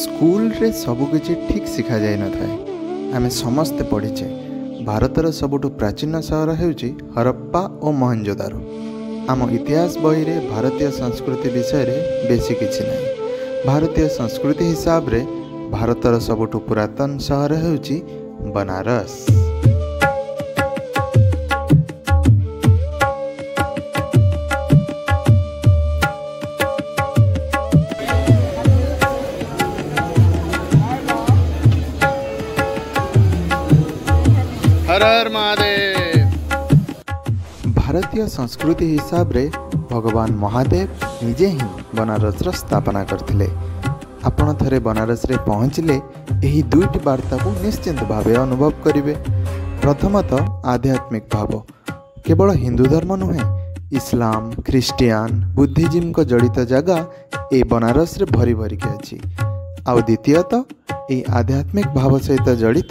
ସ୍କୁଲରେ ସବୁକିଛି ଠିକ୍ ଶିଖାଯାଇ ନଥାଏ ଆମେ ସମସ୍ତେ ପଢ଼ିଛେ ଭାରତର ସବୁଠୁ ପ୍ରାଚୀନ ସହର ହେଉଛି ହରପ୍ପା ଓ ମହଞ୍ଜୋଦାରୁ ଆମ ଇତିହାସ ବହିରେ ଭାରତୀୟ ସଂସ୍କୃତି ବିଷୟରେ ବେଶୀ କିଛି ନାହିଁ ଭାରତୀୟ ସଂସ୍କୃତି ହିସାବରେ ଭାରତର ସବୁଠୁ ପୁରାତନ ସହର ହେଉଛି ବନାରସ हर हर महादेव ଭାରତୀୟ ସଂସ୍କୃତି ହିସାବରେ ଭଗବାନ ମହାଦେବ ନିଜେ ହିଁ ବନାରସର ସ୍ଥାପନା କରିଥିଲେ ଆପଣ ଥରେ ବନାରସରେ ପହଞ୍ଚିଲେ ଏହି ଦୁଇଟି ବାର୍ତ୍ତାକୁ ନିଶ୍ଚିନ୍ତ ଭାବେ ଅନୁଭବ କରିବେ ପ୍ରଥମତଃ ଆଧ୍ୟାତ୍ମିକ ଭାବ କେବଳ ହିନ୍ଦୁ ଧର୍ମ ନୁହେଁ ଇସଲାମ ଖ୍ରୀଷ୍ଟିଆନ ବୁଦ୍ଧିଜିମଙ୍କ ଜଡ଼ିତ ଜାଗା ଏ ବନାରସରେ ଭରି ଭରିକି ଅଛି ଆଉ ଦ୍ୱିତୀୟତଃ ଏହି ଆଧ୍ୟାତ୍ମିକ ଭାବ ସହିତ ଜଡ଼ିତ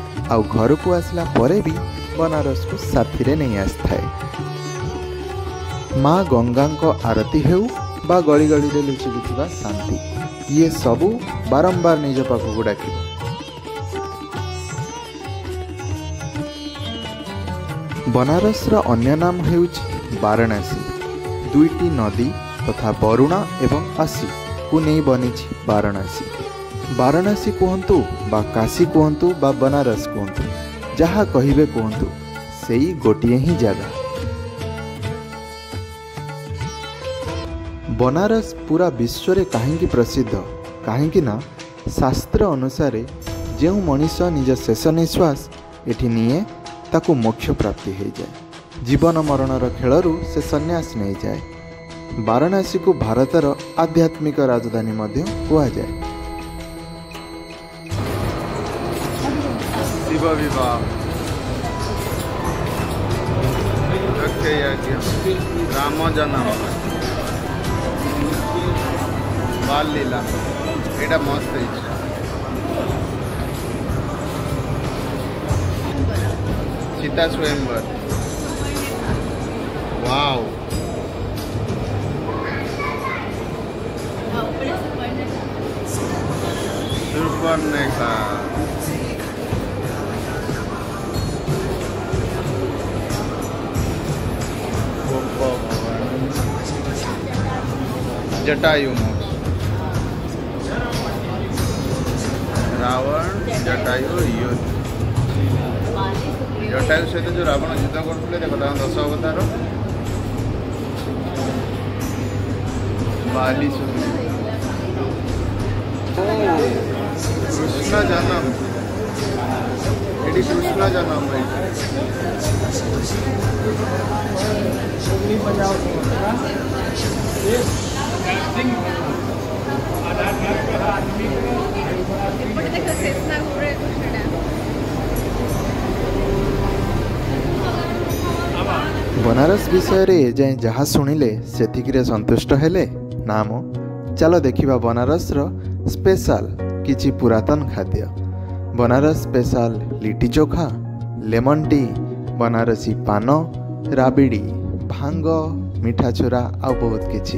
ଆଉ ଘରକୁ ଆସିଲା ପରେ ବି ବନାରସକୁ ସାଥିରେ ନେଇ ଆସିଥାଏ ମା ଗଙ୍ଗାଙ୍କ ଆରତୀ ହେଉ ବା ଗଳି ଗଳିରେ ଲୁଚିକି ଥିବା ଶାନ୍ତି ଇଏ ସବୁ ବାରମ୍ବାର ନିଜ ପାଖକୁ ଡାକିବ ବନାରସର ଅନ୍ୟ ନାମ ହେଉଛି ବାରଣାସୀ ଦୁଇଟି ନଦୀ ତଥା ବରୁଣା ଏବଂ ଆସିକୁ ନେଇ ବନିଛି ବାରଣାସୀ ବାରଣାସୀ କୁହନ୍ତୁ ବା କାଶୀ କୁହନ୍ତୁ ବା ବନାରସ କୁହନ୍ତୁ ଯାହା କହିବେ କୁହନ୍ତୁ ସେଇ ଗୋଟିଏ ହିଁ ଜାଗା ବନାରସ ପୁରା ବିଶ୍ୱରେ କାହିଁକି ପ୍ରସିଦ୍ଧ କାହିଁକି ନା ଶାସ୍ତ୍ର ଅନୁସାରେ ଯେଉଁ ମଣିଷ ନିଜ ଶେଷ ନିଶ୍ୱାସ ଏଠି ନିଏ ତାକୁ ମୋକ୍ଷ ପ୍ରାପ୍ତି ହୋଇଯାଏ ଜୀବନ ମରଣର ଖେଳରୁ ସେ ସନ୍ନ୍ୟାସ ନେଇଯାଏ ବାରଣାସୀକୁ ଭାରତର ଆଧ୍ୟାତ୍ମିକ ରାଜଧାନୀ ମଧ୍ୟ କୁହାଯାଏ Viva, viva! राम जन्म बाल लीला এটা মস্ত হয়েছে सीता स्वयंवर वाव सुपर्णेखा जटायु रावण जटायु युद्ध जटायु सहित जो रावण युद्ध करते देख तार दश अवतार कृष्ण जन्म ये कृष्ण जन्म बनारस विषय जे जहाँ शुणिले से सन्तुष्ट हेले नाम चाल देखा बनारस स्पेशल किसी पुरातन खाद्य Banaras special litti chokha lemon tea Banarasi paan rabri bhang मिठा चूरा आ बहुत किसी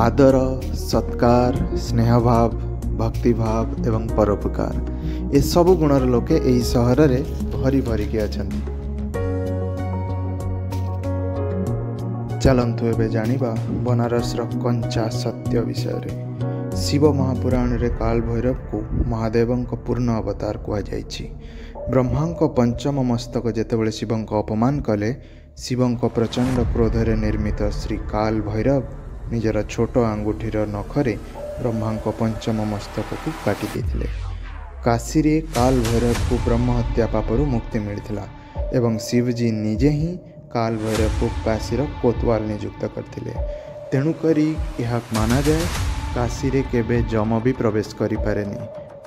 आदर सत्कार स्नेहभा भाव भक्ति भावं परोपकार य सबु गुण र ले यही सहरिभरिक अनि चालन्छु एनारस र कञ्चा सत्य विषय शिव महापुराणले कालभैरवको महादेवको पूर्ण अवतार कु ब्रह्मा पञ्चम मस्तक बेला शिवको अपमान कले शको प्रचण्ड क्रोधले निर्मित श्री कालभैरव ନିଜର ଛୋଟ ଆଙ୍ଗୁଠିର ନଖରେ ବ୍ରହ୍ମାଙ୍କ ପଞ୍ଚମ ମସ୍ତକକୁ କାଟି ଦେଇଥିଲେ କାଶୀରେ କାଲ ଭୈରବକୁ ବ୍ରହ୍ମହତ୍ୟା ପାପରୁ ମୁକ୍ତି ମିଳିଥିଲା ଏବଂ ଶିବଜୀ ନିଜେ ହିଁ କାଲ ଭୈରବକୁ କାଶୀର କୋତୱାଲ ନିଯୁକ୍ତ କରିଥିଲେ ତେଣୁକରି ଏହା ମାନାଯାଏ କାଶୀରେ କେବେ ଯମ ବି ପ୍ରବେଶ କରିପାରେନି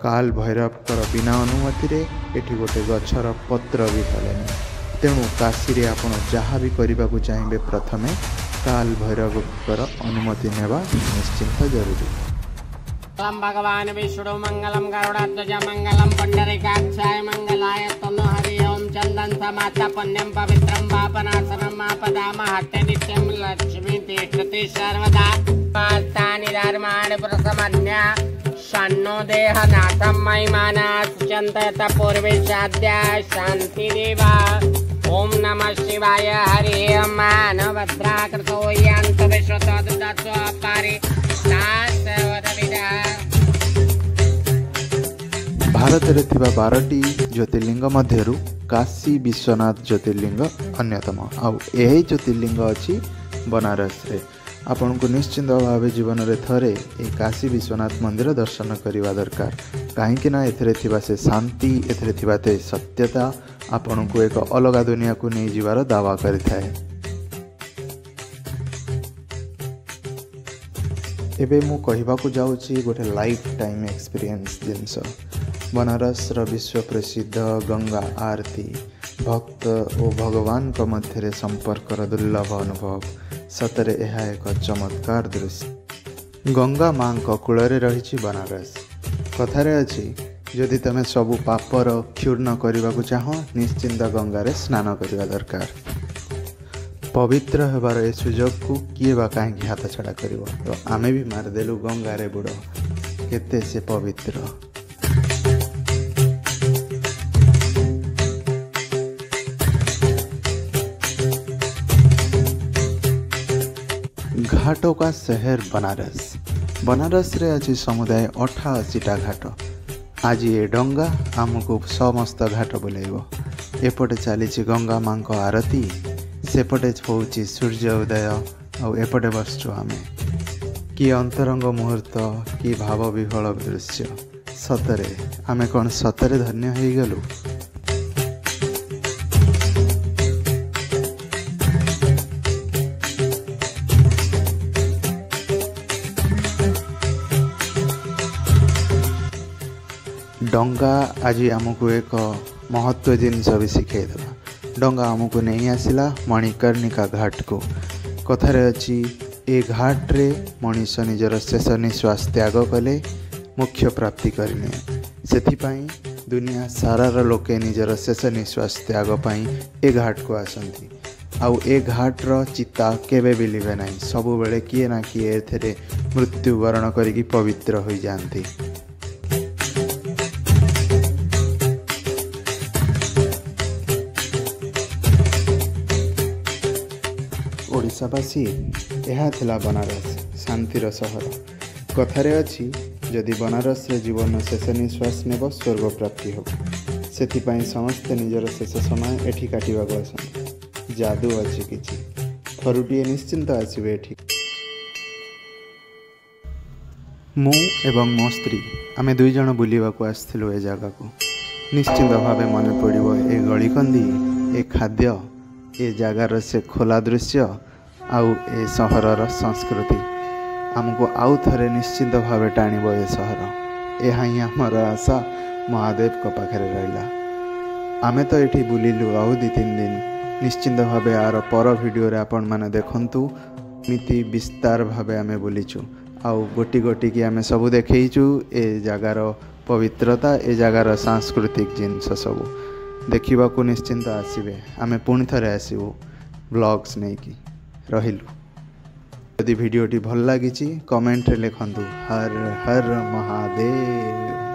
କାଲ ଭୈରବଙ୍କର ବିନା ଅନୁମତିରେ ଏଠି ଗୋଟେ ଗଛର ପତ୍ର ବି ଫାଲେନି ତେଣୁ କାଶୀରେ ଆପଣ ଯାହା ବି କରିବାକୁ ଚାହିଁବେ ପ୍ରଥମେ काल भैरव भैरवकर अनुमति नेवा निश्चिंत जरूरी मंगलम भगवान विष्णु मंगलम गरुड़ाध्वज मंगलम पंडरिकाक्षाय मंगलाय तम हरि ओम चंदन समाता पुण्यम पवित्रम पापनाशनम आपदाम हट्टे नित्यम लक्ष्मी तीर्थति सर्वदा पास्तानि धर्माणि प्रसमन्या शन्नो देह नाथम महिमाना सुचंत पूर्वेशाद्या शांति देवा ओम नमः शिवाय हरि शी भारतले थाहा बारटी ज्योतिर्लिङ्ग मध्य काशी विश्वनाथ ज्योतिर्लिंग अन्यतम आ एही ज्योतिर्लिंग आउ ज्योतिर्लिङ्ग अहिले बनारसे निश्चिंत भाबे जीवन रे थरे ए काशी विश्वनाथ मन्दिर दर्शन करिवा दरकार काहेकि ना एथरे कहीँक नसे शान्ति एउटा त्यही सत्यता आपणको एक अलग अलगा दुनियाँको नै दावा गरिए ଏବେ ମୁଁ କହିବାକୁ ଯାଉଛି ଗୋଟେ ଲାଇଫ୍ ଟାଇମ୍ ଏକ୍ସପିରିଏନ୍ସ ଜିନିଷ ବନାରସର ବିଶ୍ୱ ପ୍ରସିଦ୍ଧ ଗଙ୍ଗା ଆରତୀ ଭକ୍ତ ଓ ଭଗବାନଙ୍କ ମଧ୍ୟରେ ସମ୍ପର୍କର ଦୁର୍ଲଭ ଅନୁଭବ ସତରେ ଏହା ଏକ ଚମତ୍କାର ଦୃଶ୍ୟ ଗଙ୍ଗା ମାଆଙ୍କ କୂଳରେ ରହିଛି ବନାରସ କଥାରେ ଅଛି ଯଦି ତୁମେ ସବୁ ପାପର କ୍ଷୁର୍ଣ୍ଣ କରିବାକୁ ଚାହଁ ନିଶ୍ଚିନ୍ତ ଗଙ୍ଗାରେ ସ୍ନାନ କରିବା ଦରକାର पवित्र हेबार ए सुजोग को किबा काईं हात छड़ा करबो तो आमे भी मार देलु गंगा रे बुढो कते से पवित्र घाटो का शहर बनारस बनारस रे अछि समुदाय 88 टा घाट आज ये डंगा हम को समस्त घाट बुलेबो एपटे चाली गंगा मां को आरती ସେପଟେ ହେଉଛି ସୂର୍ଯ୍ୟ ଉଦୟ ଆଉ ଏପଟେ ବସିଛୁ ଆମେ କି ଅନ୍ତରଙ୍ଗ ମୁହୂର୍ତ୍ତ କି ଭାବ ବିହଳ ଦୃଶ୍ୟ ସତରେ ଆମେ କ'ଣ ସତରେ ଧନ୍ୟ ହୋଇଗଲୁ ଡଙ୍ଗା ଆଜି ଆମକୁ ଏକ ମହତ୍ଵ ଜିନିଷ ବି ଶିଖାଇଦେଲା ଡଙ୍ଗା ଆମକୁ ନେଇ ଆସିଲା ମଣିକର୍ଣ୍ଣିକା ଘାଟକୁ କଥାରେ ଅଛି ଏ ଘାଟରେ ମଣିଷ ନିଜର ଶେଷ ନିଶ୍ୱାସ ତ୍ୟାଗ କଲେ ମୁଖ୍ୟ ପ୍ରାପ୍ତି କରିନିଏ ସେଥିପାଇଁ ଦୁନିଆ ସାରାର ଲୋକେ ନିଜର ଶେଷ ନିଶ୍ୱାସ ତ୍ୟାଗ ପାଇଁ ଏ ଘାଟକୁ ଆସନ୍ତି ଆଉ ଏ ଘାଟର ଚିତା କେବେ ବି ଲିଭେ ନାହିଁ ସବୁବେଳେ କିଏ ନା କିଏ ଏଥିରେ ମୃତ୍ୟୁବରଣ କରିକି ପବିତ୍ର ହୋଇଯାଆନ୍ତି ଓଡ଼ିଶାବାସୀ ଏହା ଥିଲା ବନାରସ ଶାନ୍ତିର ସହର କଥାରେ ଅଛି ଯଦି ବନାରସରେ ଜୀବନ ଶେଷ ନିଶ୍ୱାସ ନେବ ସ୍ୱର୍ଗ ପ୍ରାପ୍ତି ହେବ ସେଥିପାଇଁ ସମସ୍ତେ ନିଜର ଶେଷ ସମୟ ଏଠି କାଟିବାକୁ ଆସନ୍ତି ଯାଦୁ ଅଛି କିଛି ଥରୁଟିଏ ନିଶ୍ଚିନ୍ତ ଆସିବେ ଏଠି ମୁଁ ଏବଂ ମୋ ସ୍ତ୍ରୀ ଆମେ ଦୁଇ ଜଣ ବୁଲିବାକୁ ଆସିଥିଲୁ ଏ ଜାଗାକୁ ନିଶ୍ଚିନ୍ତ ଭାବେ ମନେ ପଡ଼ିବ ଏ ଗଳିକନ୍ଦି ଏ ଖାଦ୍ୟ ଏ ଜାଗାର ସେ ଖୋଲା ଦୃଶ୍ୟ आउर र संस्कृति आमु आउने निश्चिन्त भावे टाणि एमर आशा महादेवको पाखेर आमे त बुलु आउ दुई तिन दिन निश्चिन्त भावे आ भिडियो आपिति विस्तार भावे आमे बुलिचु आउ गोटी गोटिक आमे सबै देखैछु ए जगार पवित्रता ए जा सांस्कृतिक जिनिस सब देखि निश्चिन्त आसे आमे पूर्सु ब्लग्स नै ରହିଲୁ ଯଦି ଭିଡ଼ିଓଟି ଭଲ ଲାଗିଛି କମେଣ୍ଟରେ ଲେଖନ୍ତୁ ହର ହର ମହାଦେବ